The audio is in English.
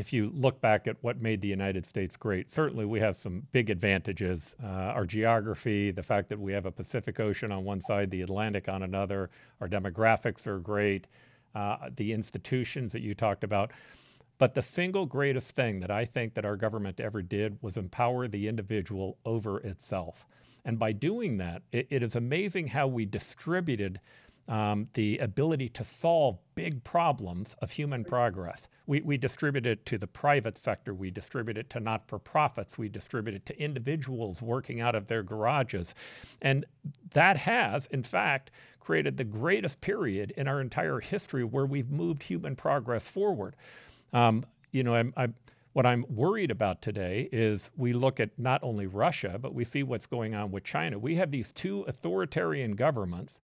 if you look back at what made the United States great, certainly we have some big advantages. Uh, our geography, the fact that we have a Pacific Ocean on one side, the Atlantic on another, our demographics are great, uh, the institutions that you talked about. But the single greatest thing that I think that our government ever did was empower the individual over itself. And by doing that, it, it is amazing how we distributed um, the ability to solve big problems of human progress. We, we distribute it to the private sector, we distribute it to not for profits, we distribute it to individuals working out of their garages. And that has, in fact, created the greatest period in our entire history where we've moved human progress forward. Um, you know, I'm, I'm what I'm worried about today is we look at not only Russia, but we see what's going on with China. We have these two authoritarian governments